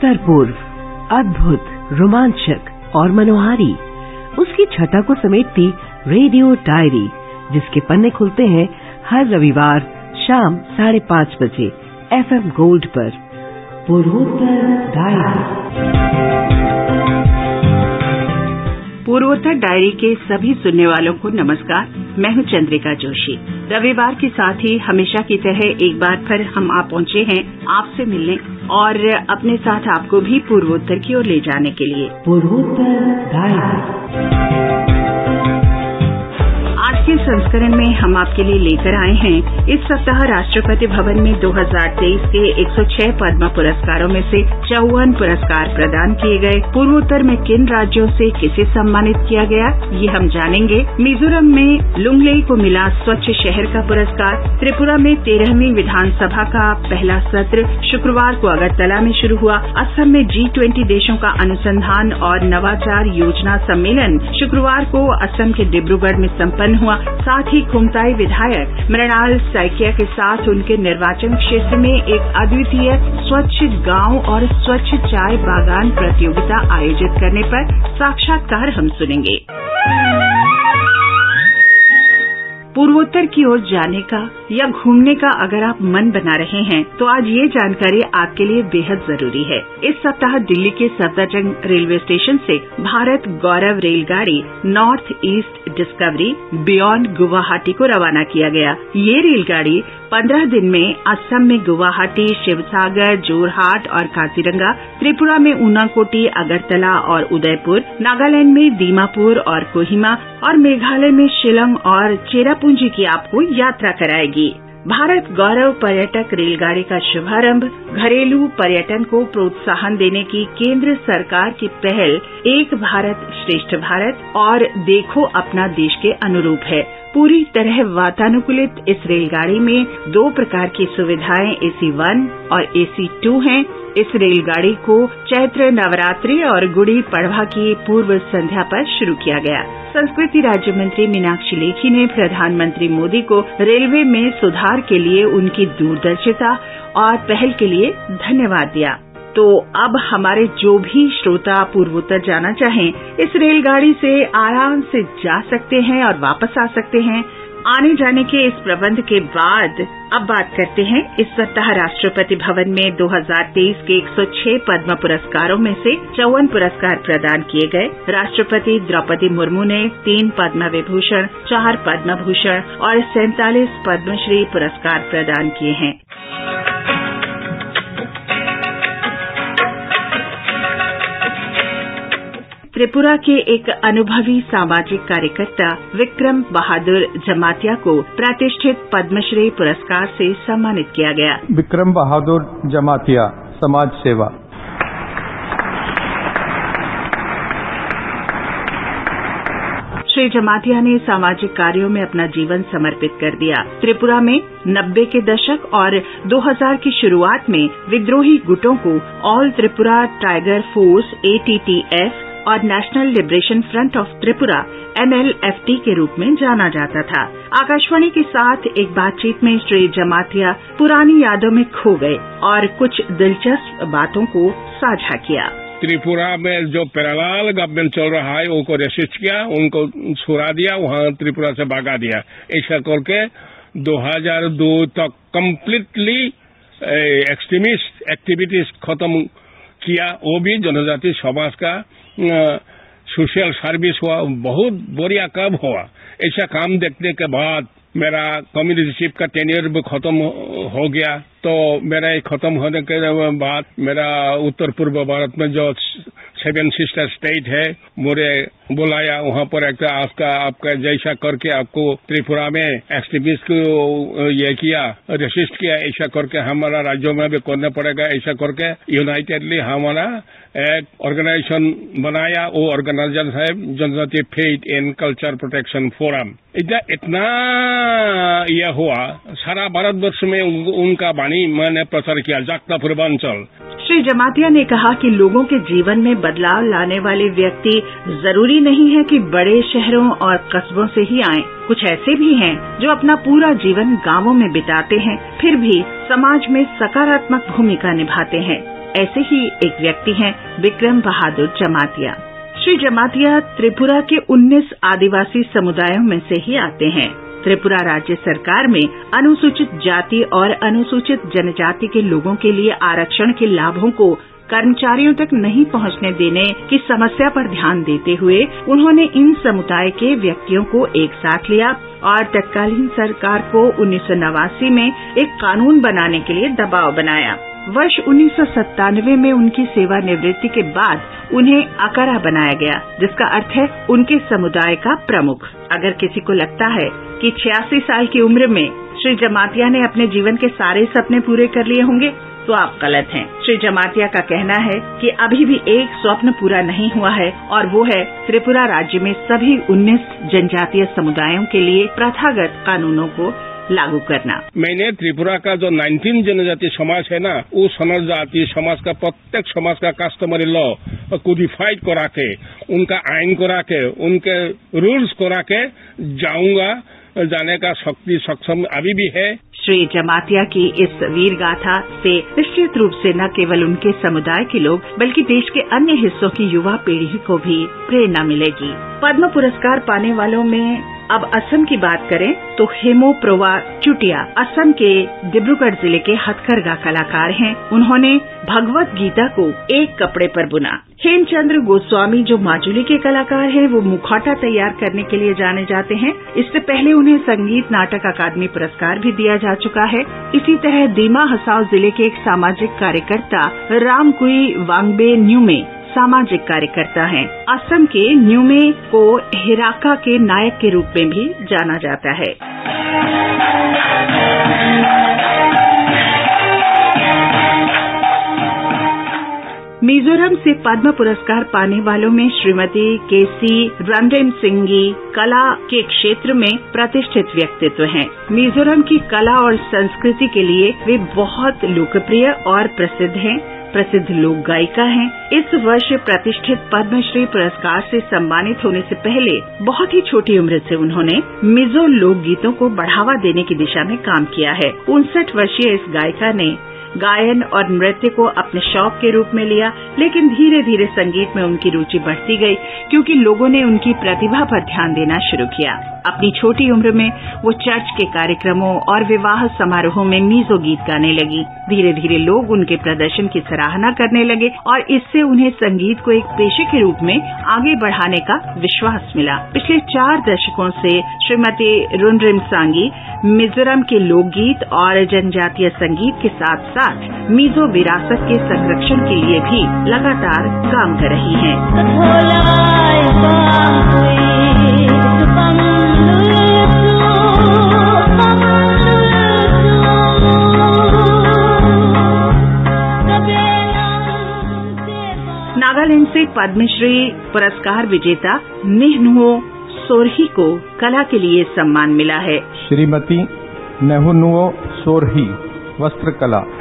उत्तर पूर्व अद्भुत, रोमांचक और मनोहारी। उसकी छटा को समेटती रेडियो डायरी, जिसके पन्ने खुलते हैं हर रविवार शाम साढ़े पाँच बजे, एफएम गोल्ड पर। पूर्वोत्तर डायरी। पूर्वोत्तर डायरी के सभी सुनने वालों को नमस्कार। मैं हूँ चंद्रिका जोशी। रविवार के साथ ही हमेशा की तरह एक बार फिर हम आप पहुँचे हैं आपसे मिलने और अपने साथ आपको भी पूर्वोत्तर की ओर ले जाने के लिए। पूर्वोत्तर डायरी। के संस्करण में हम आपके लिए लेकर आए हैं। इस सप्ताह राष्ट्रपति भवन में 2023 के 106 पद्म पुरस्कारों में से चौवन पुरस्कार प्रदान किए गए। पूर्वोत्तर में किन राज्यों से किसे सम्मानित किया गया, ये हम जानेंगे। मिजोरम में लुंगलेई को मिला स्वच्छ शहर का पुरस्कार। त्रिपुरा में तेरहवीं विधानसभा का पहला सत्र शुक्रवार को अगरतला में शुरू हुआ। असम में जी ट्वेंटी देशों का अनुसंधान और नवाचार योजना सम्मेलन शुक्रवार को असम के डिब्रूगढ़ में सम्पन्न हुआ। साथ ही खुमताई विधायक मृणाल सैकिया के साथ उनके निर्वाचन क्षेत्र में एक अद्वितीय स्वच्छ गाँव और स्वच्छ चाय बागान प्रतियोगिता आयोजित करने पर साक्षात्कार हम सुनेंगे। पूर्वोत्तर की ओर जाने का या घूमने का अगर आप मन बना रहे हैं तो आज ये जानकारी आपके लिए बेहद ज़रूरी है। इस सप्ताह दिल्ली के सफदरजंग रेलवे स्टेशन से भारत गौरव रेलगाड़ी north east discovery beyond Guwahati को रवाना किया गया। ये रेलगाड़ी पंद्रह दिन में असम में गुवाहाटी, शिवसागर, जोरहाट और काजीरंगा, त्रिपुरा में ऊनाकोटी, अगरतला और उदयपुर, नागालैंड में दीमापुर और कोहिमा और मेघालय में शिलंग और चेरापूंजी की आपको यात्रा कराएगी। भारत गौरव पर्यटक रेलगाड़ी का शुभारंभ घरेलू पर्यटन को प्रोत्साहन देने की केंद्र सरकार की पहल एक भारत श्रेष्ठ भारत और देखो अपना देश के अनुरूप है। पूरी तरह वातानुकूलित इस रेलगाड़ी में दो प्रकार की सुविधाएँ एसी वन और एसी टू हैं। इस रेलगाड़ी को चैत्र नवरात्रि और गुड़ी पड़वा की पूर्व संध्या पर शुरू किया गया। संस्कृति राज्य मंत्री मीनाक्षी लेखी ने प्रधानमंत्री मोदी को रेलवे में सुधार के लिए उनकी दूरदर्शिता और पहल के लिए धन्यवाद दिया। तो अब हमारे जो भी श्रोता पूर्वोत्तर जाना चाहें, इस रेलगाड़ी से आराम से जा सकते हैं और वापस आ सकते हैं। आने जाने के इस प्रबंध के बाद अब बात करते हैं इस सप्ताह राष्ट्रपति भवन में 2023 के 106 पद्म पुरस्कारों में से चौवन पुरस्कार प्रदान किए गए। राष्ट्रपति द्रौपदी मुर्मू ने तीन पद्म विभूषण, चार पद्म भूषण और सैंतालीस पद्मश्री पुरस्कार प्रदान किए हैं। त्रिपुरा के एक अनुभवी सामाजिक कार्यकर्ता विक्रम बहादुर जमातिया को प्रतिष्ठित पद्मश्री पुरस्कार से सम्मानित किया गया। विक्रम बहादुर जमातिया समाज सेवा। श्री जमातिया ने सामाजिक कार्यों में अपना जीवन समर्पित कर दिया। त्रिपुरा में नब्बे के दशक और 2000 की शुरुआत में विद्रोही गुटों को all Tripura tiger force ATTF और national liberation front of Tripura NLFT के रूप में जाना जाता था। आकाशवाणी के साथ एक बातचीत में श्री जमातिया पुरानी यादों में खो गए और कुछ दिलचस्प बातों को साझा किया। त्रिपुरा में जो पैरालाल गवर्नमेंट चल रहा है उनको रेसिस्ट किया, उनको छुड़ा दिया, वहाँ त्रिपुरा से भागा दिया। ऐसा करके 2002 तक कम्प्लीटली एक्सट्रीमिस्ट एक्टिविटीज़ खत्म किया। वो भी जनजाति समाज का सोशल सर्विस हुआ, बहुत बढ़िया काम हुआ। ऐसा काम देखने के बाद मेरा कम्युनिटी कम्युनिटीशिप का टेनियर भी खत्म हो गया। तो मेरा खत्म होने के बाद मेरा उत्तर पूर्व भारत में जो सेवन सिस्टर स्टेट है मुझे बुलाया, वहाँ पर एक आपका आपका जैसा करके आपको त्रिपुरा में एक्सट्रीमिस्ट को ये किया रेसिस्ट किया, ऐसा करके हमारा राज्यों में भी करना पड़ेगा, ऐसा करके यूनाइटेडली हमारा एक ऑर्गेनाइजेशन बनाया, वो ऑर्गेनाइजेशन है जनजाति faith and culture protection forum इधर इतना यह हुआ, सारा भारतवर्ष में उनका वाणी मैंने प्रचार किया, जागता पूर्वांचल। श्री जमातिया ने कहा कि लोगों के जीवन में बदलाव लाने वाले व्यक्ति ज़रूरी नहीं है कि बड़े शहरों और कस्बों से ही आएँ। कुछ ऐसे भी हैं जो अपना पूरा जीवन गाँवों में बिताते हैं, फिर भी समाज में सकारात्मक भूमिका निभाते हैं। ऐसे ही एक व्यक्ति हैं विक्रम बहादुर जमातिया। श्री जमातिया त्रिपुरा के 19 आदिवासी समुदायों में से ही आते हैं। त्रिपुरा राज्य सरकार में अनुसूचित जाति और अनुसूचित जनजाति के लोगों के लिए आरक्षण के लाभों को कर्मचारियों तक नहीं पहुँचने देने की समस्या पर ध्यान देते हुए उन्होंने इन समुदाय के व्यक्तियों को एक साथ लिया और तत्कालीन सरकार को उन्नीस सौ नवासी में एक कानून बनाने के लिए दबाव बनाया। वर्ष उन्नीस सौ सत्तानवे में उनकी सेवानिवृत्ति के बाद उन्हें अकरा बनाया गया, जिसका अर्थ है उनके समुदाय का प्रमुख। अगर किसी को लगता है कि छियासी साल की उम्र में श्री जमातिया ने अपने जीवन के सारे सपने पूरे कर लिए होंगे तो आप गलत हैं। श्री जमातिया का कहना है कि अभी भी एक स्वप्न पूरा नहीं हुआ है और वो है त्रिपुरा राज्य में सभी 19 जनजातीय समुदायों के लिए प्रथागत कानूनों को लागू करना। मैंने त्रिपुरा का जो 19 जनजातीय समाज है ना उस जनजातीय समाज का प्रत्येक समाज का कस्टमरी लॉ कोडिफाइड करा के उनका आइन करा के उनके रूल्स करा के जाऊँगा, जाने का शक्ति, सक्षम अभी भी है। श्री जमातिया की इस वीर गाथा से निश्चित रूप से न केवल उनके समुदाय के लोग, बल्कि देश के अन्य हिस्सों की युवा पीढ़ी को भी प्रेरणा मिलेगी। पद्म पुरस्कार पाने वालों में अब असम की बात करें तो हेमो प्रोवा चुटिया असम के डिब्रूगढ़ ज़िले के हथकरघा कलाकार हैं। उन्होंने भगवत गीता को एक कपड़े पर बुना। हेमचंद्र गोस्वामी जो माजुली के कलाकार हैं, वो मुखौटा तैयार करने के लिए जाने जाते हैं। इससे पहले उन्हें संगीत नाटक अकादमी पुरस्कार भी दिया जा चुका है। इसी तरह दीमा हसाव ज़िले के एक सामाजिक कार्यकर्ता रामकुई वांगबे न्यू में सामाजिक कार्यकर्ता हैं। असम के न्यूमे को हिराका के नायक के रूप में भी जाना जाता है। मिजोरम से पद्म पुरस्कार पाने वालों में श्रीमती केसी रणरेम सिंगी कला के क्षेत्र में प्रतिष्ठित व्यक्तित्व हैं। मिजोरम की कला और संस्कृति के लिए वे बहुत लोकप्रिय और प्रसिद्ध हैं। प्रसिद्ध लोक गायिका हैं। इस वर्ष प्रतिष्ठित पद्मश्री पुरस्कार से सम्मानित होने से पहले बहुत ही छोटी उम्र से उन्होंने मिजो लोक गीतों को बढ़ावा देने की दिशा में काम किया है। उनसठ वर्षीय इस गायिका ने गायन और नृत्य को अपने शौक के रूप में लिया, लेकिन धीरे धीरे संगीत में उनकी रुचि बढ़ती गई, क्योंकि लोगों ने उनकी प्रतिभा पर ध्यान देना शुरू किया। अपनी छोटी उम्र में वो चर्च के कार्यक्रमों और विवाह समारोहों में मीजो गीत गाने लगी। धीरे धीरे लोग उनके प्रदर्शन की सराहना करने लगे और इससे उन्हें संगीत को एक पेशे के रूप में आगे बढ़ाने का विश्वास मिला। पिछले चार दशकों से श्रीमती रुनरिम सांगी, मिजोरम के लोकगीत और जनजातीय संगीत के साथ साथ मीजो विरासत के संरक्षण के लिए भी लगातार काम कर रही हैं। नागालैंड से पद्मश्री पुरस्कार विजेता निहनुओ सोरही को कला के लिए सम्मान मिला है श्रीमती नेहुनुओ सोरही वस्त्र कला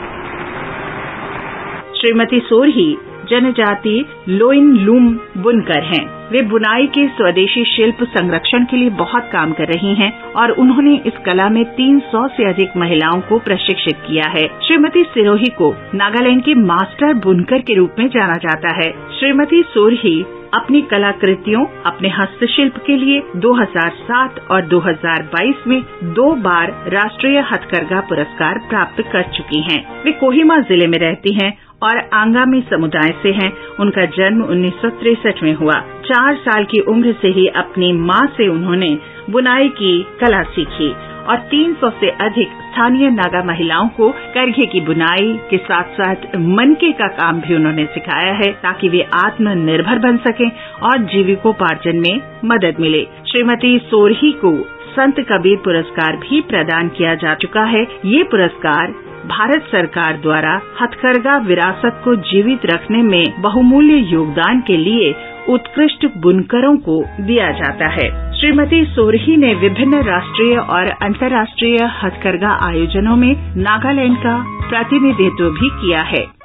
श्रीमती सोरही जनजाति लोइन लूम बुनकर हैं। वे बुनाई के स्वदेशी शिल्प संरक्षण के लिए बहुत काम कर रही हैं और उन्होंने इस कला में 300 से अधिक महिलाओं को प्रशिक्षित किया है। श्रीमती सिरोही को नागालैंड के मास्टर बुनकर के रूप में जाना जाता है। श्रीमती सोरही अपनी कलाकृतियों, अपने हस्तशिल्प के लिए 2007 और 2022 में दो बार राष्ट्रीय हथकरघा पुरस्कार प्राप्त कर चुकी हैं। वे कोहिमा ज़िले में रहती हैं और आंगामी समुदाय से हैं। उनका जन्म उन्नीस में हुआ। चार साल की उम्र से ही अपनी माँ से उन्होंने बुनाई की, कला सीखी और 300 से अधिक स्थानीय नागा महिलाओं को करघे की बुनाई के साथ साथ मनके का काम भी उन्होंने सिखाया है ताकि वे आत्मनिर्भर बन सकें और जीविकोपार्जन में मदद मिले। श्रीमती सोरही को संत कबीर पुरस्कार भी प्रदान किया जा चुका है। ये पुरस्कार भारत सरकार द्वारा हथकरघा विरासत को जीवित रखने में बहुमूल्य योगदान के लिए उत्कृष्ट बुनकरों को दिया जाता है। श्रीमती सोरही ने विभिन्न राष्ट्रीय और अंतर्राष्ट्रीय हथकरघा आयोजनों में नागालैंड का प्रतिनिधित्व भी किया है।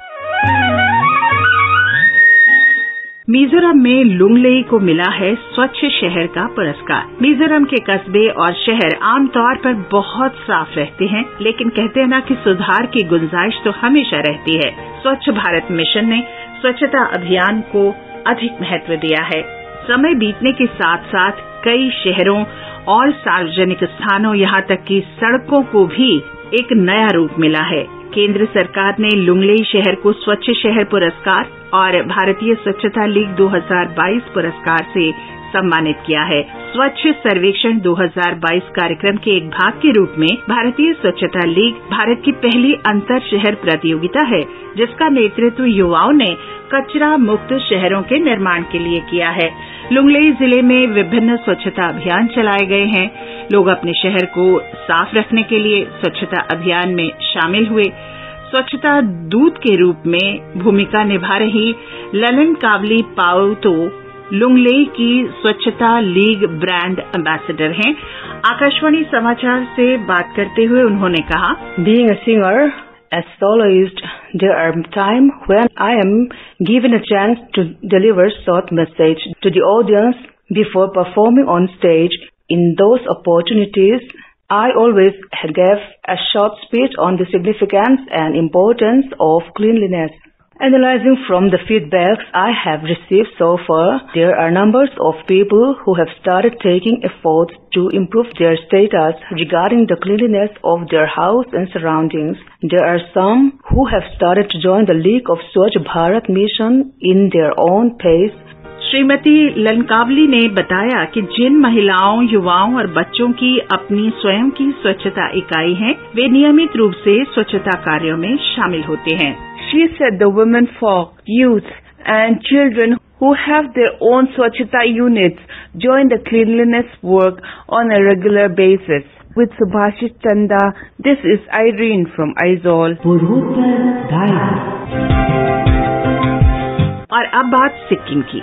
मिजोरम में लुंगलेई को मिला है स्वच्छ शहर का पुरस्कार। मिजोरम के कस्बे और शहर आमतौर पर बहुत साफ़ रहते हैं, लेकिन कहते हैं ना कि सुधार की गुंजाइश तो हमेशा रहती है। स्वच्छ भारत मिशन ने स्वच्छता अभियान को अधिक महत्व दिया है। समय बीतने के साथ साथ कई शहरों और सार्वजनिक स्थानों यहाँ तक कि सड़कों को भी एक नया रूप मिला है। केंद्र सरकार ने लुंगले शहर को स्वच्छ शहर पुरस्कार और भारतीय स्वच्छता लीग 2022 पुरस्कार से सम्मानित किया है। स्वच्छ सर्वेक्षण 2022 कार्यक्रम के एक भाग के रूप में भारतीय स्वच्छता लीग भारत की पहली अंतर शहर प्रतियोगिता है, जिसका नेतृत्व युवाओं ने कचरा मुक्त शहरों के निर्माण के लिए किया है। लुंगलेई ज़िले में विभिन्न स्वच्छता अभियान चलाए गए हैं। लोग अपने शहर को साफ़ रखने के लिए स्वच्छता अभियान में शामिल हुए। स्वच्छता दूत के रूप में भूमिका निभा रही ललन कावली पाउतो लुंगलेई की स्वच्छता लीग ब्रांड एम्बेसडर हैं। आकाशवाणी समाचार से बात करते हुए उन्होंने कहा being a singer as soloist, there are times when I am given a chance to deliver short message to the audience before performing on stage. In those opportunities, I always give a short speech on the significance and importance of cleanliness. Analyzing from the feedbacks I have received so far, there are numbers of people who have started taking efforts to improve their status regarding the cleanliness of their house and surroundings. There are some who have started to join the League of Swachh Bharat mission in their own pace Shrimati Lankavali ने बताया कि जिन महिलाओं युवाओं और बच्चों की अपनी स्वयं की स्वच्छता इकाई है वे नियमित रूप से स्वच्छता कार्यों में शामिल होते हैं She said the women folk, youth, and children who have their own Swachhata units join the cleanliness work on a regular basis. With Subhashit Chanda, this is Irene from Aizol. और अब बात सिक्किम की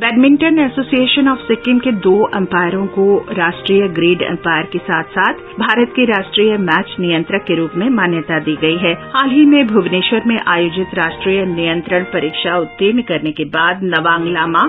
बैडमिंटन एसोसिएशन ऑफ़ सिक्किम के दो अंपायरों को राष्ट्रीय grade umpire के साथ साथ भारत के राष्ट्रीय मैच नियंत्रक के रूप में मान्यता दी गई है। हाल ही में भुवनेश्वर में आयोजित राष्ट्रीय नियंत्रण परीक्षा उत्तीर्ण करने के बाद नवांग लामा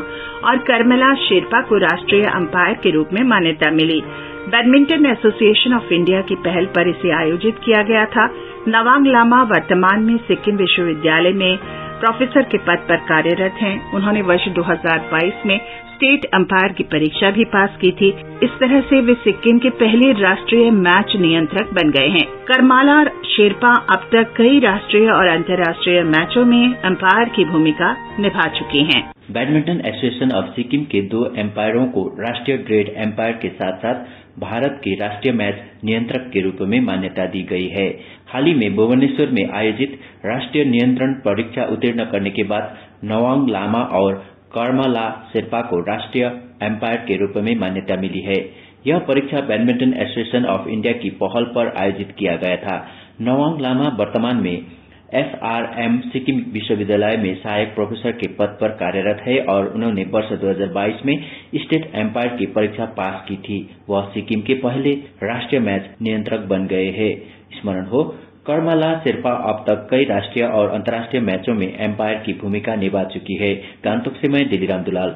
और कर्मला शेरपा को राष्ट्रीय अंपायर के रूप में मान्यता मिली। बैडमिंटन एसोसिएशन ऑफ़ इंडिया की पहल पर इसे आयोजित किया गया था। नवांग लामा वर्तमान में सिक्किम विश्वविद्यालय में प्रोफेसर के पद पर कार्यरत हैं। उन्होंने वर्ष 2022 में स्टेट अंपायर की परीक्षा भी पास की थी। इस तरह से वे सिक्किम के पहले राष्ट्रीय मैच नियंत्रक बन गए हैं। करमाला शेरपा अब तक कई राष्ट्रीय और अंतर्राष्ट्रीय मैचों में अंपायर की भूमिका निभा चुकी हैं। बैडमिंटन एसोसिएशन ऑफ़ सिक्किम के दो एम्पायरों को राष्ट्रीय ग्रेड एम्पायर के साथ साथ भारत के राष्ट्रीय मैच नियंत्रक के रूप में मान्यता दी गई है। हाल ही में भुवनेश्वर में आयोजित राष्ट्रीय नियंत्रण परीक्षा उत्तीर्ण करने के बाद नवांग लामा और कर्मला शेर्पा को राष्ट्रीय एम्पायर के रूप में मान्यता मिली है। यह परीक्षा बैडमिंटन एसोसिएशन ऑफ़ इंडिया की पहल पर आयोजित किया गया था। नवांग लामा वर्तमान में एसआरएम सिक्किम विश्वविद्यालय में सहायक प्रोफेसर के पद पर कार्यरत है और उन्होंने वर्ष 2022 में स्टेट एम्पायर की परीक्षा पास की थी। वह सिक्किम के पहले राष्ट्रीय मैच नियंत्रक बन गए हैं। स्मरण हो। कर्मला शेर्पा अब तक कई राष्ट्रीय और अंतर्राष्ट्रीय मैचों में एम्पायर की भूमिका निभा चुकी है। गांतोक से मैं दिलीराम दुलाल।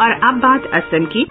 और अब बात असम की।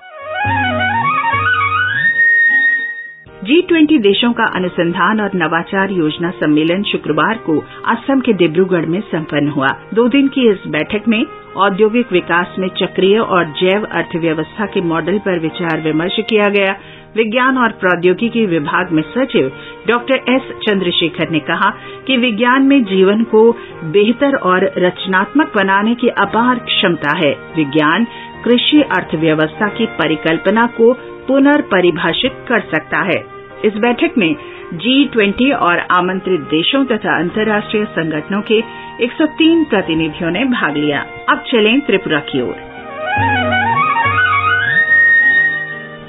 जी ट्वेंटी देशों का अनुसंधान और नवाचार योजना सम्मेलन शुक्रवार को असम के डिब्रूगढ़ में संपन्न हुआ। दो दिन की इस बैठक में औद्योगिक विकास में चक्रीय और जैव अर्थव्यवस्था के मॉडल पर विचार विमर्श किया गया। विज्ञान और प्रौद्योगिकी विभाग में सचिव डॉक्टर एस चंद्रशेखर ने कहा कि विज्ञान में जीवन को बेहतर और रचनात्मक बनाने की अपार क्षमता है। विज्ञान कृषि अर्थव्यवस्था की परिकल्पना को पुनर्परिभाषित कर सकता है। इस बैठक में जी ट्वेंटी और आमंत्रित देशों तथा अंतर्राष्ट्रीय संगठनों के 103 प्रतिनिधियों ने भाग लिया। अब चलें त्रिपुरा की ओर।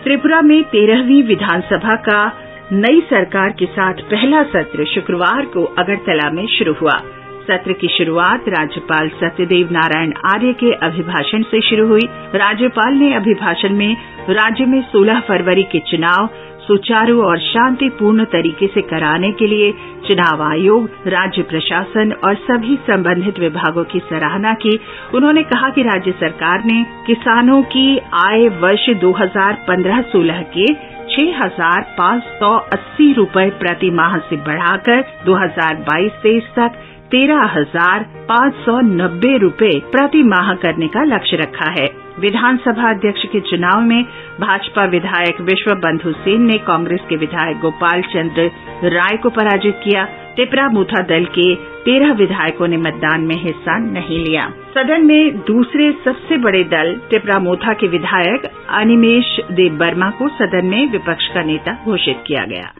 त्रिपुरा में तेरहवीं विधानसभा का नई सरकार के साथ पहला सत्र शुक्रवार को अगरतला में शुरू हुआ। सत्र की शुरुआत राज्यपाल सत्यदेव नारायण आर्य के अभिभाषण से शुरू हुई। राज्यपाल ने अभिभाषण में राज्य में 16 फरवरी के चुनाव सुचारू और शांतिपूर्ण तरीके से कराने के लिए चुनाव आयोग, राज्य प्रशासन और सभी संबंधित विभागों की सराहना की। उन्होंने कहा कि राज्य सरकार ने किसानों की आय वर्ष 2015-16 के छह हज़ार पाँच सौ अस्सी रुपये प्रति माह से बढ़ाकर 2022-23 तक तेरह हज़ार पाँच सौ नब्बे रुपये प्रति माह करने का लक्ष्य रखा है। विधानसभा अध्यक्ष के चुनाव में भाजपा विधायक विश्व बंधु सेन ने कांग्रेस के विधायक गोपाल चंद्र राय को पराजित किया। टिपरा मूथा दल के तेरह विधायकों ने मतदान में हिस्सा नहीं लिया। सदन में दूसरे सबसे बड़े दल टिपरा मोथा के विधायक अनिमेश देव वर्मा को सदन में विपक्ष का नेता घोषित किया गया।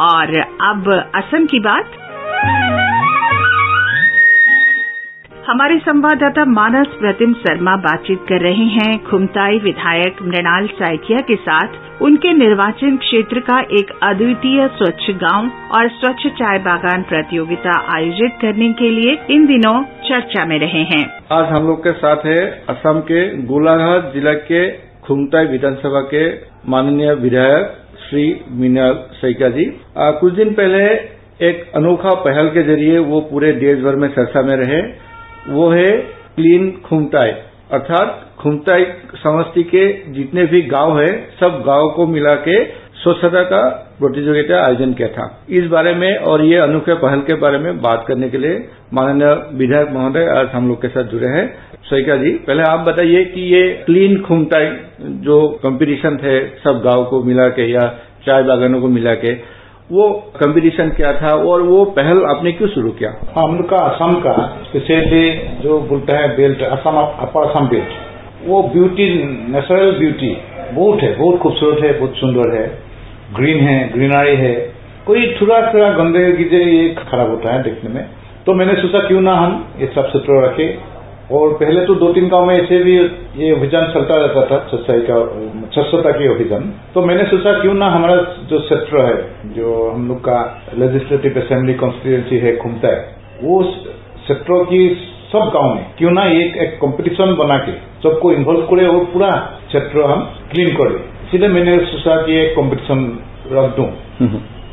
और अब असम की बात। हमारे संवाददाता मानस प्रतिम शर्मा बातचीत कर रहे हैं। खुमताई विधायक मृणाल साइकिया के साथ उनके निर्वाचन क्षेत्र का एक अद्वितीय स्वच्छ गाँव और स्वच्छ चाय बागान प्रतियोगिता आयोजित करने के लिए इन दिनों चर्चा में रहे हैं। आज हम लोग के साथ है असम के गोलाघाट जिला के खुमताई विधानसभा के माननीय विधायक श्री मीनाल सैकिया जी कुछ दिन पहले एक अनोखा पहल के ज़रिए वो पूरे देश भर में चर्चा में रहे। वो है क्लीन खुमताई अर्थात खुमताई समस्ती के जितने भी गाँव है, सब गाँव को मिला के स्वच्छता का प्रतियोगिता आयोजन किया था। इस बारे में और ये अनोखे पहल के बारे में बात करने के लिए माननीय विधायक महोदय आज हम लोग के साथ जुड़े हैं। सैका जी, पहले आप बताइए कि ये क्लीन खुमताई जो कंपटीशन थे सब गाँव को मिला के या चाय बागानों को मिला के, वो कंपटीशन क्या था और वो पहल आपने क्यों शुरू किया? हम का असम का स्पेशली जो बोलते हैं belt Assam upper Assam belt वो ब्यूटी नेचुरल ब्यूटी बहुत है, बहुत खूबसूरत है, बहुत सुंदर है। ग्रीन है ग्रीनरी है। कोई थोड़ा थोड़ा गंदगी से ये खराब होता है देखने में। तो मैंने सोचा क्यों ना हम ये सब सुथरा रखे। और पहले तो दो तीन गाँव में ऐसे भी ये अभियान चलता रहता था स्वच्छता का स्वच्छता की अभियान। तो मैंने सोचा क्यों ना हमारा जो क्षेत्र है, जो हम लोग का लेजिस्लेटिव असेंबली कॉन्स्टिट्यूंसी है, घूमता है, वो क्षेत्रों की सब गाँव में क्यों ना एक एक कंपटीशन बना के सबको इन्वॉल्व करे और पूरा क्षेत्र हम क्लीन करें। इसलिए मैंने सोचा कि एक कंपटीशन रख दूँ।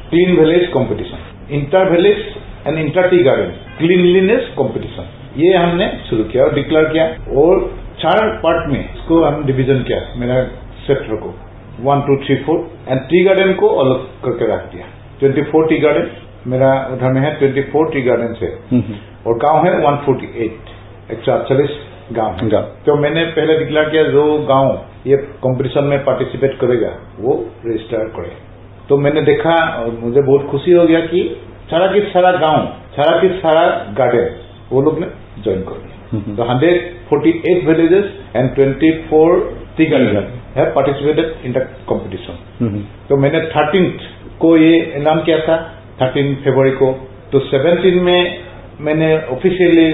Clean village competition inter village and inter tea garden cleanliness competition ये हमने शुरू किया और डिक्लेयर किया। और चार पार्ट में इसको हम डिवीज़न किया मेरा सेक्टर को। One two three four and tea garden को अलग करके रख दिया। ट्वेंटी फोर टी गार्डन मेरा उधर में है ट्वेंटी फोर टी गार्डन से और गाँव है वन फोर्टी एट एक सौ अड़तालीस। गाँव। है तो मैंने पहले डिक्लेयर किया जो गाँव। ये कंपटीशन में पार्टिसिपेट करेगा। वो रजिस्टर करे। तो मैंने देखा और मुझे बहुत खुशी हो गया कि सारा की सारा गाँव सारा की सारा गार्डन वो लोग ने ज्वाइन कर लिया तो hundred forty eight villages and twenty four tea garden है पार्टिसिपेटेड इन द कॉम्पिटिशन तो मैंने थर्टीन को ये ऐलान किया था थर्टीन फेब्रुवरी को। तो सेवनटीन में मैंने ऑफिशियली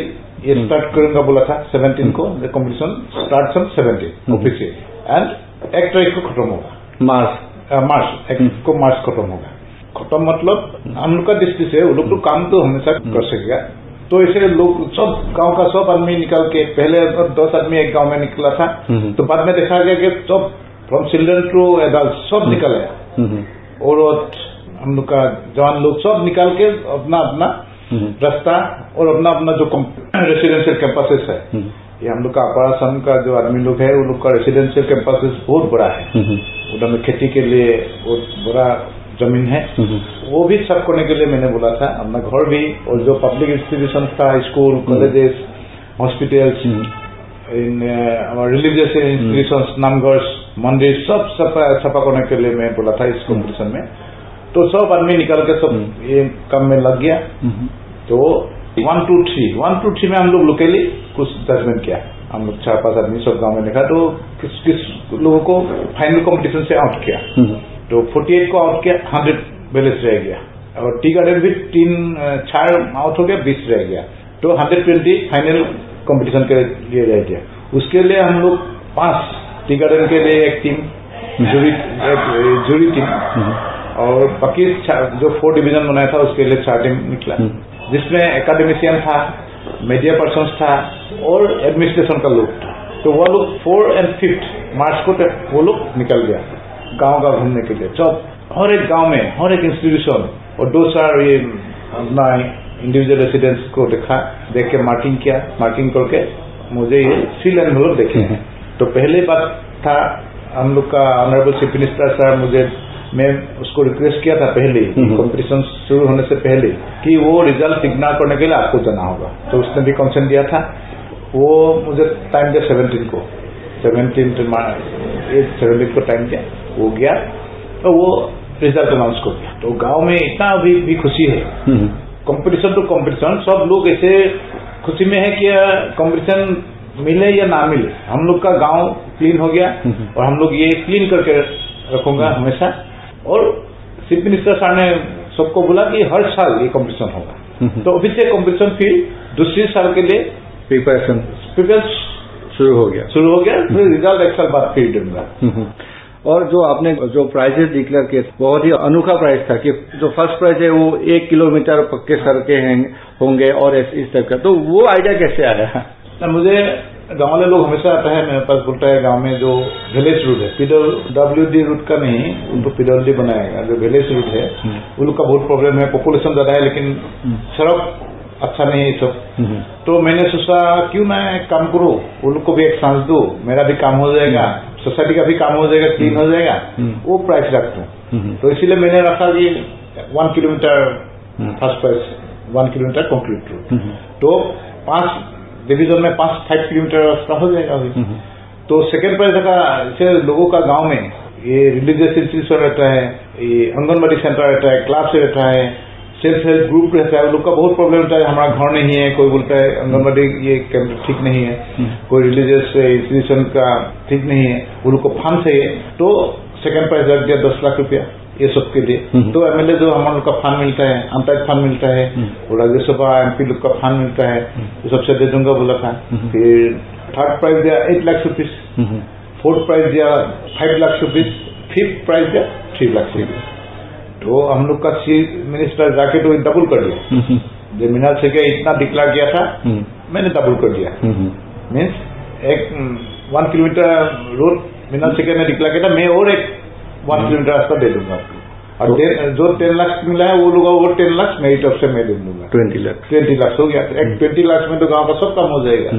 ये स्टार्ट करूँगा बोला था सेवनटीन को कॉम्पिटिशन स्टार्ट सम सेवनटीन ऑफिशियली एंड एक तारीख को खत्म होगा। मार्च। मार्च एक को मार्च खत्म होगा। खत्म मतलब हम लोग का दृष्टि से वो लोग तो काम तो हमेशा कर सकेगा। तो ऐसे लोग सब गाँव का सब आदमी निकल के पहले दस आदमी एक गाँव में निकला था। तो बाद में देखा गया कि सब फ्रॉम चिल्ड्रन टू एडल्ट सब निकल आया। और हम लोग का जवान लोग सब निकाल के अपना अपना रास्ता और अपना अपना जो रेसिडेंशियल कैंपसेस है। ये हम लोग का अपार का जो आदमी लोग है वो लोग का रेसिडेंशियल कैंपसेस बहुत बड़ा है। उधर में खेती के लिए बहुत बड़ा ज़मीन है। वो भी सब करने के लिए मैंने बोला था। अपना घर भी और जो पब्लिक इंस्टीट्यूशन था school colleges hospitals in religious institution namghar मंदिर सब सफ़ा सफ़ा करने के लिए मैं बोला था इस कॉम्पिटिशन में। तो सब आदमी निकल के सब ये काम में लग गया। तो one two three one two three में हम लोग लोकेली कुछ जजमेंट किया। हम लोग चार पाँच आदमी सब गाँव में देखा तो किस किस लोगों को फाइनल कंपटीशन से आउट किया। तो 48 को आउट किया हंड्रेड बैलेंस रह गया। और टी गार्डन भी तीन चार आउट हो गया बीस रह गया। तो हंड्रेड ट्वेंटी फाइनल कंपटीशन के लिए रह गया। उसके लिए हम लोग पाँच टी गार्डन के लिए एक टीम जूरी जूरी टीम और बाकी जो फोर डिवीज़न बनाया था उसके लिए टीम निकला। जिसमें एकेडमिशियन था मीडिया पर्सन था और एडमिनिस्ट्रेशन का लोग था। तो वो लोग फोर एंड फिफ्थ मार्च को तक वो लोग निकल गया गाँव गाँव घूमने के लिए। जब हर एक गाँव में हर एक इंस्टीट्यूशन और दो चार ये अपना इंडिविजुअल रेसिडेंस को देखा देख के मार्किंग किया मार्किंग करके मुझे ये सील एनवलप देखे। हैं तो पहले बात था हम लोग का ऑनरेबल चीफ मिनिस्टर सर मुझे मैं उसको रिक्वेस्ट किया था पहले कॉम्पिटिशन शुरू होने से पहले कि वो रिज़ल्ट इग्नोर करने के लिए आपको जाना होगा। तो उसने भी कंसेंट दिया था। वो मुझे टाइम दिया सेवनटीन को। सेवनटीन एट सेवनटीन को टाइम दिया। वो गया। तो वो रिज़ल्ट अनाउंस कर दिया तो गाँव में इतना अभी भी खुशी है। कंपटीशन टू कंपटीशन सब लोग ऐसे खुशी में है कि कंपटीशन मिले या ना मिले। हम लोग का गाँव क्लीन हो गया। और हम लोग ये क्लीन करके रखूँगा हमेशा। और चीफ मिनिस्टर सर ने सबको बोला कि हर साल ये कॉम्पिटिशन होगा। तो अभी से कंपटीशन फिर दूसरे साल के लिए प्रिपरेशन प्रिपरेशन शुरू हो गया। शुरू हो गया फिर रिज़ल्ट एक साल बाद फिर दूँगा और जो आपने जो प्राइजेस डिक्लेयर किए बहुत ही अनोखा प्राइस था कि जो फ़र्स्ट प्राइज है वो एक किलोमीटर पक्के सड़कें होंगे और इस टाइप का। तो वो आइडिया कैसे आया? मुझे गाँव वाले लोग हमेशा आता है मेरे पास बोलता है गाँव में जो विलेज रूट है डब्ल्यू डी रूट का नहीं उनको पीडब्ल्यू बनाएगा जो विलेज रूट है उन लोग का बहुत प्रॉब्लम है पॉपुलेशन ज़्यादा है लेकिन सड़क अच्छा नहीं है सब। तो मैंने सोचा क्यों मैं काम करूँ उन लोग को भी एक सांस दू मेरा भी काम हो जाएगा सोसाइटी का भी काम हो जाएगा क्लीन हो जाएगा। वो प्राइस रख दू तो इसीलिए मैंने रखा कि one kilometre first price one kilometre concrete route तो पाँच डिवीज़न में पाँच फाइव किलोमीटर रास्ता हो जाएगा अभी। तो सेकेंड प्राइज इसे लोगों का गाँव में ये रिलीजियस इंस्टीट्यूशन रहता है ये आंगनबाड़ी सेंटर रहता है क्लास रहता है सेल्फ हेल्प ग्रुप रहता है लोग का बहुत प्रॉब्लम रहता है हमारा घर नहीं है कोई बोलता है आंगनबाड़ी ये केंद्र ठीक नहीं है कोई रिलीजियस इंस्टीट्यूशन का ठीक नहीं है उन लोग को फंड चाहिए तो सेकेंड प्राइज रख दिया दस लाख रुपया। ये सब के लिए। तो एमएलए जो हम लोग का फंड मिलता है अंतरिक फंड मिलता है और राज्यसभा एमपी लोग का फंड मिलता है तो सबसे दे दूँगा बोला था। फिर थर्ड प्राइज दिया eight lakh rupees fourth prize दिया five lakh rupees fifth prize दिया थ्री लाख रुपीज़ तो हम लोग का चीफ मिनिस्टर जाके तो डबल कर दिया। जो मीनाल से क्या इतना दिखला गया था मैंने डबल कर दिया। मीन्स एक वन किलोमीटर रोड मीनाल से क्या ने दिखला गया था मैं और एक वन किलोमीटर रास्ता दे दूँगा आपको। और जो टेन लाख मिला है वो लोग वो टेन लाख मेरी तरफ़ से मैं दे दूँगा। ट्वेंटी लाख। ट्वेंटी लाख हो गया। एक ट्वेंटी लाख में तो गाँव का सब काम हो जाएगा।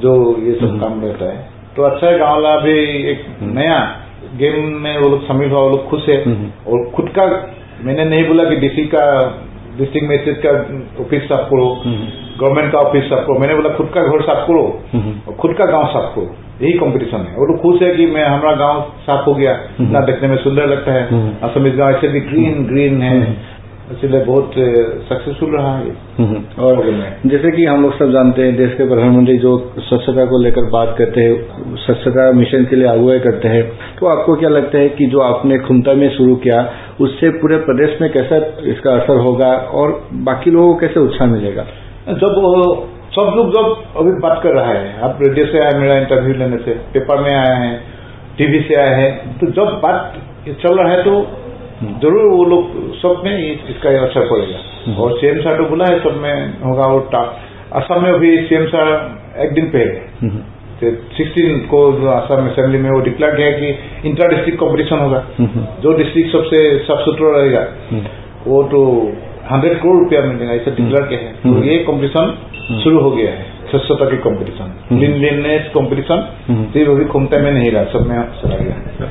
जो ये सब काम रहता है। तो अच्छा है गाँव वाला भी एक नया गेम में वो लोग शामिल हुआ वो लोग खुश है। और खुद का मैंने नहीं बोला कि डीसी का डिस्ट्रिक्ट मैजिस्ट्रेट का ऑफ़िस साफ़ करो। गवर्नमेंट का ऑफ़िस साफ़ करो। मैंने बोला खुद का घर साफ़ करो। और खुद का गाँव साफ़ करो। यही कंपटीशन है। वो लोग खुश है कि मैं हमारा गाँव साफ़ हो गया। इतना देखने में सुंदर लगता है। असम इस गाँव ऐसे भी ग्रीन ग्रीन है। इसलिए बहुत सक्सेसफुल रहा है और जैसे कि हम लोग सब जानते हैं देश के प्रधानमंत्री जो स्वच्छता को लेकर बात करते हैं स्वच्छता मिशन के लिए अगुवाई करते हैं तो आपको क्या लगता है कि जो आपने खुमता में शुरू किया उससे पूरे प्रदेश में कैसा इसका असर होगा और बाकी लोगों को कैसे उत्साह मिलेगा? जब सब लोग जब अभी बात कर रहा है आप रेडियो से आए मेरा इंटरव्यू लेने से पेपर में आया है टीवी से आए हैं तो जब बात चल रहा है तो ज़रूर वो लोग सब में इसका असर पड़ेगा। और सीएम साहब तो बोला है सब में होगा और असम में भी सीएम साहब एक दिन पहले सिक्सटीन को जो असम असेंबली में वो डिक्लेयर किया कि इंटर डिस्ट्रिक्ट कॉम्पिटिशन होगा जो डिस्ट्रिक्ट सबसे साफ़ सुथरा रहेगा वो तो हंड्रेड करोड़ रुपया मिलेगा ऐसा डिक्लेयर के है। तो ये कॉम्पिटिशन शुरू हो गया है स्वच्छता की कॉम्पिटिशन क्लीनलीनेस कॉम्पिटिशन सिर्फ़ अभी खुमता में नहीं रहा सब में चला गया।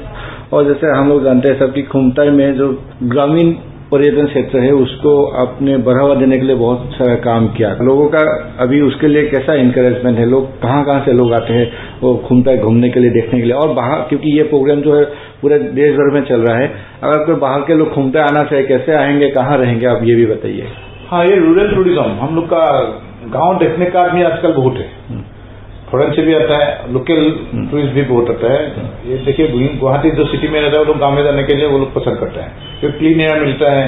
और जैसे हम लोग जानते हैं सब की खुमताई में जो ग्रामीण पर्यटन क्षेत्र है उसको आपने बढ़ावा देने के लिए बहुत सारा काम किया। लोगों का अभी उसके लिए कैसा इंकरेजमेंट है? लोग कहाँ कहाँ से लोग आते हैं वो खुमताई घूमने के लिए देखने के लिए? और बाहर क्योंकि ये प्रोग्राम जो है पूरे देश भर में चल रहा है। अगर कोई बाहर के लोग घूमते आना चाहे कैसे आएँगे कहाँ रहेंगे आप ये भी बताइए। हाँ ये रूरल टूरिज़्म हम लोग का गाँव देखने का आदमी आजकल बहुत है। फॉरन से भी आता है लोकल टूरिस्ट भी बहुत आता है। ये देखिए गुवाहाटी जो सिटी में रहता है वो लोग गाँव में जाने के लिए वो लोग पसंद करते हैं। क्योंकि क्लीन एयर मिलता है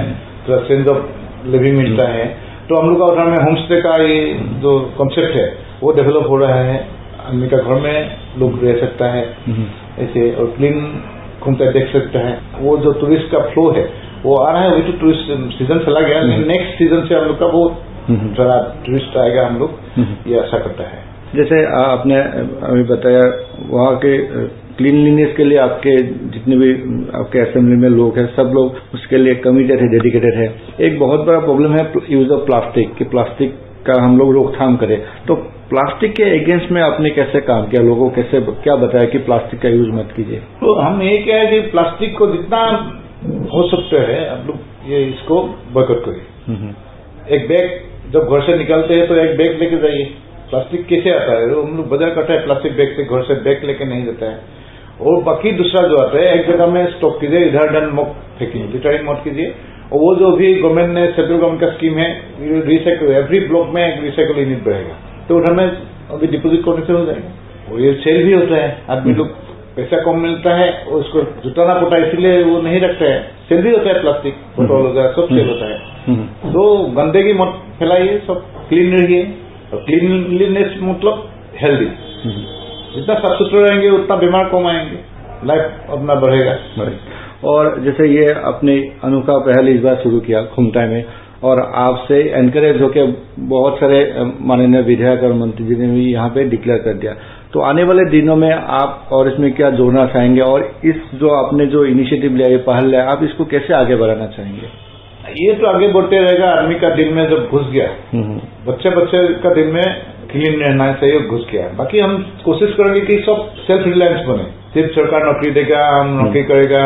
थोड़ा सेंस ऑफ़ लिविंग मिलता है। तो हम लोग का उधर में होम स्टे का ये जो कॉन्सेप्ट है वो डेवलप हो रहा है। आदमी का घर में लोग रह सकता है। ऐसे और क्लीन घूमता देख सकता है। वो जो टूरिस्ट का फ्लो है वो आ रहा है वही तो टूरिस्ट सीज़न चला गया। नेक्स्ट सीज़न से हम लोग का बहुत जरा टूरिस्ट आएगा हम लोग। ये आशा करता है। जैसे आपने अभी बताया वहाँ के क्लीनलीनेस के लिए आपके जितने भी आपके असेंबली में लोग हैं सब लोग उसके लिए कमिटेड है डेडिकेटेड है एक बहुत बड़ा प्रॉब्लम है यूज़ ऑफ़ प्लास्टिक कि प्लास्टिक का हम लोग रोकथाम करें। तो प्लास्टिक के अगेंस्ट में आपने कैसे काम किया? लोगों को कैसे क्या बताया कि प्लास्टिक का यूज़ मत कीजिए? तो हम ये क्या है कि प्लास्टिक को जितना हो सकता है आप लोग ये इसको बकट करिए एक बैग जब घर से निकलते हैं तो एक बैग लेके जाइए। प्लास्टिक कैसे आता है? हम लोग बाज़ार करते हैं प्लास्टिक बैग से घर से बैग लेके नहीं जाता है। और बाकी दूसरा जो आता है एक जगह में स्टॉक कीजिए इधर डन मत फेंकिए लिटरिंग मत कीजिए। और वो जो भी गवर्नमेंट ने सेंट्रल गवर्नमेंट का स्कीम है रिसाइकल एवरी ब्लॉक में एक रिसाइकल यूनिट बढ़ेगा तो उधर में अभी डिपोजिट करने से हो जाएगा। और ये सेल भी होता है। आदमी लोग पैसा कम मिलता है और उसको जुटाना पड़ता है इसलिए वो नहीं रखते हैं। सेल भी होता है प्लास्टिक बोतल वगैरह सब सेल होता है। तो गंदगी मत फैलाइए सब क्लीन रहिए। और क्लीनलीनेस मतलब हेल्दी जितना साफ़ सुथरे रहेंगे उतना बीमार कम आएँगे। लाइफ अपना बढ़ेगा। और जैसे ये अपने अनोखा पहल इस बार शुरू किया खुमटा में, और आपसे एनकरेज होकर बहुत सारे माननीय विधायक और मंत्री जी ने भी यहाँ पे डिक्लेयर कर दिया। तो आने वाले दिनों में आप और इसमें क्या जोड़ना चाहेंगे? और इस जो आपने जो इनिशिएटिव लिया, ये पहल लिया, आप इसको कैसे आगे बढ़ाना चाहेंगे? ये तो आगे बढ़ते रहेगा आदमी का दिल में जब घुस गया बच्चे बच्चे का दिल में क्लीन रहना चाहिए घुस गया। बाकी हम कोशिश करेंगे कि सब सेल्फ रिलायंस बने। सिर्फ़ सरकार नौकरी देगा हम नौकरी करेगा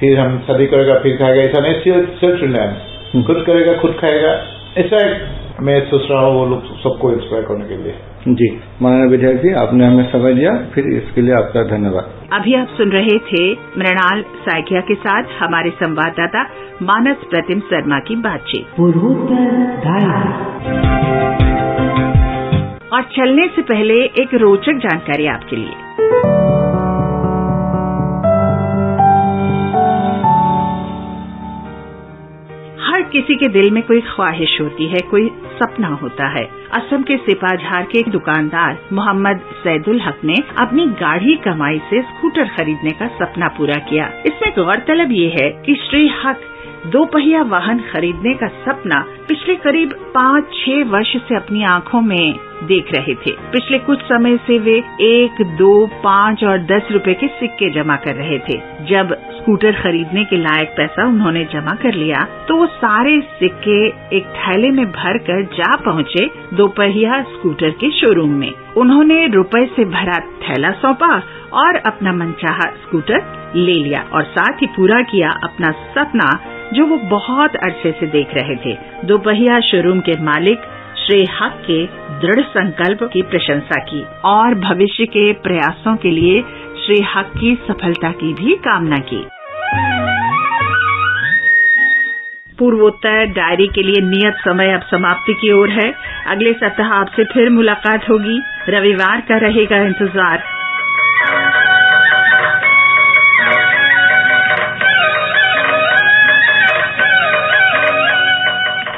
फिर हम शादी करेगा फिर खाएगा ऐसा नहीं सेल्फ रिलायंस खुद करेगा खुद खाएगा ऐसा एक मैं सोच रहा हूँ वो लोग सबको इंस्पायर करने के लिए। जी माननीय विधायक जी आपने हमें समय दिया फिर इसके लिए आपका धन्यवाद। अभी आप सुन रहे थे मृणाल साइकिया के साथ हमारे संवाददाता मानस प्रतिम शर्मा की बातचीत। और चलने से पहले एक रोचक जानकारी आपके लिए। किसी के दिल में कोई ख्वाहिश होती है, कोई सपना होता है। असम के सिपाझार के दुकानदार मोहम्मद सैदुल हक ने अपनी गाढ़ी कमाई से स्कूटर खरीदने का सपना पूरा किया। इसमें गौरतलब ये है कि श्री हक दो पहिया वाहन खरीदने का सपना पिछले करीब पाँच, छह वर्ष से अपनी आँखों में देख रहे थे। पिछले कुछ समय से वे एक, दो, पाँच और दस रुपए के सिक्के जमा कर रहे थे। जब स्कूटर खरीदने के लायक पैसा उन्होंने जमा कर लिया तो वो सारे सिक्के एक थैले में भर कर जा पहुँचे दोपहिया स्कूटर के शोरूम में। उन्होंने रुपए से भरा थैला सौंपा और अपना मनचाहा स्कूटर ले लिया और साथ ही पूरा किया अपना सपना जो वो बहुत अरसे से देख रहे थे। दोपहिया शोरूम के मालिक श्री हक के दृढ़ संकल्प की प्रशंसा की और भविष्य के प्रयासों के लिए श्री हक की सफलता की भी कामना की। पूर्वोत्तर डायरी के लिए नियत समय अब समाप्ति की ओर है। अगले सप्ताह आपसे फिर मुलाकात होगी। रविवार का रहेगा इंतज़ार।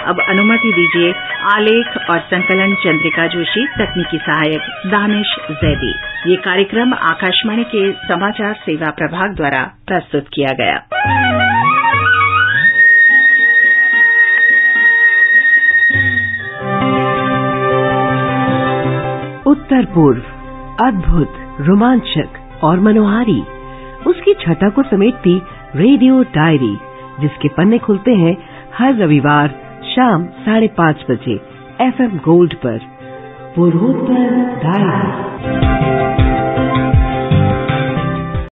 अब अनुमति दीजिए आलेख और संकलन चंद्रिका जोशी, तकनीकी सहायक, दानिश जैदी। ये कार्यक्रम आकाशवाणी के समाचार सेवा प्रभाग द्वारा प्रस्तुत किया गया। उत्तर पूर्व, अद्भुत, रोमांचक और मनोहारी। उसकी छटा को समेटती रेडियो डायरी, जिसके पन्ने खुलते हैं हर रविवार शाम साढ़े पाँच बजे एफ़ एम गोल्ड पर। पूर्वोत्तर डायरी